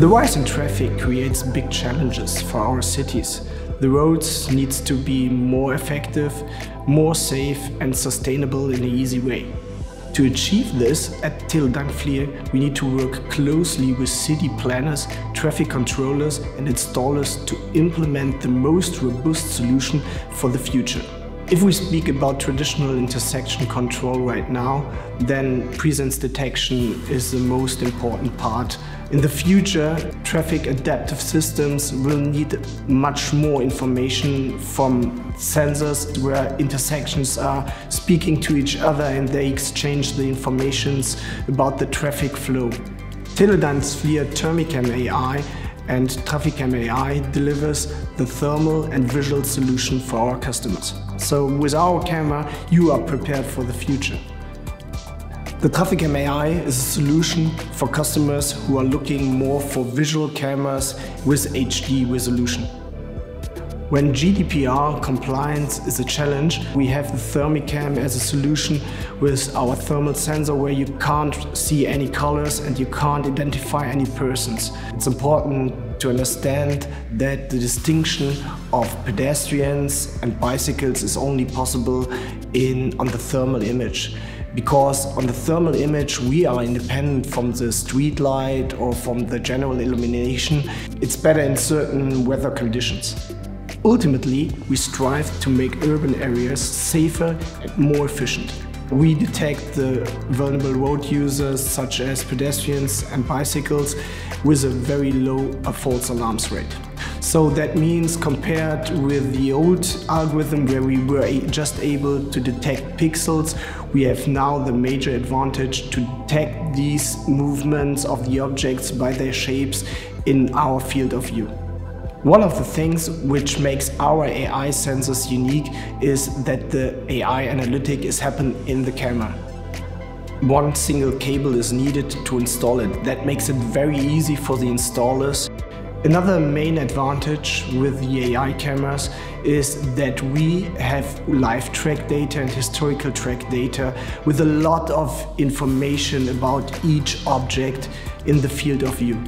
The rise in traffic creates big challenges for our cities. The roads needs to be more effective, more safe and sustainable in an easy way. To achieve this, at Teledyne FLIR, we need to work closely with city planners, traffic controllers and installers to implement the most robust solution for the future. If we speak about traditional intersection control right now, then presence detection is the most important part. In the future, traffic adaptive systems will need much more information from sensors where intersections are speaking to each other and they exchange the informations about the traffic flow. Teledyne's FLIR Thermicam AI and TrafiCam AI delivers the thermal and visual solution for our customers. So with our camera, you are prepared for the future. The TrafiCam AI is a solution for customers who are looking more for visual cameras with HD resolution. When GDPR compliance is a challenge, we have the Thermicam as a solution with our thermal sensor where you can't see any colors and you can't identify any persons. It's important to understand that the distinction of pedestrians and bicycles is only possible in on the thermal image because on the thermal image we are independent from the street light or from the general illumination. It's better in certain weather conditions. Ultimately, we strive to make urban areas safer and more efficient. We detect the vulnerable road users such as pedestrians and bicycles with a very low false alarms rate. So that means compared with the old algorithm where we were just able to detect pixels, we have now the major advantage to detect these movements of the objects by their shapes in our field of view. One of the things which makes our AI sensors unique is that the AI analytic is happening in the camera. One single cable is needed to install it. That makes it very easy for the installers. Another main advantage with the AI cameras is that we have live track data and historical track data with a lot of information about each object in the field of view.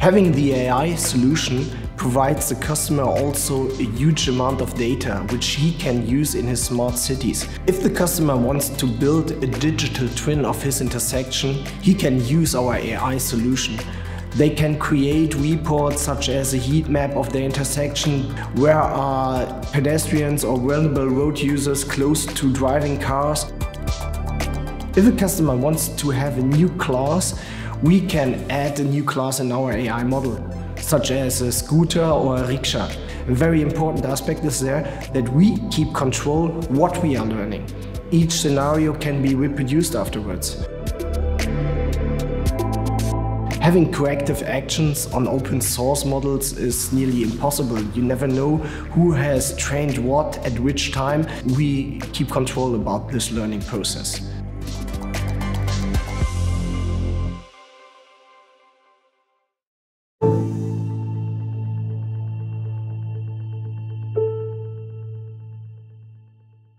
Having the AI solution provides the customer also a huge amount of data which he can use in his smart cities. If the customer wants to build a digital twin of his intersection, he can use our AI solution. They can create reports such as a heat map of the intersection, where are pedestrians or vulnerable road users close to driving cars. If a customer wants to have a new class, we can add a new class in our AI model such as a scooter or a rickshaw. A very important aspect is there that we keep control what we are learning. Each scenario can be reproduced afterwards. Having corrective actions on open source models is nearly impossible. You never know who has trained what at which time. We keep control about this learning process.